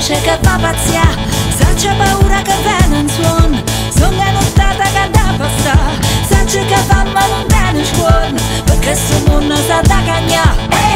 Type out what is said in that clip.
się kapapacja Zaczepa uraga wenen słon Zongan od tata gada pasta Zaczeka wam malą denysz chłon Bekesu mu na zadaganja Ej!